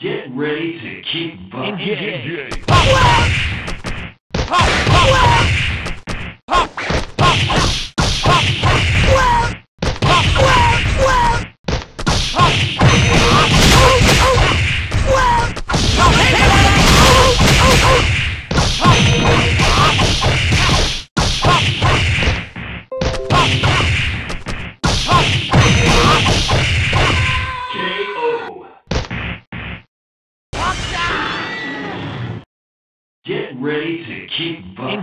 Get ready to kick butt. Engage. KO. Get ready to kick butt.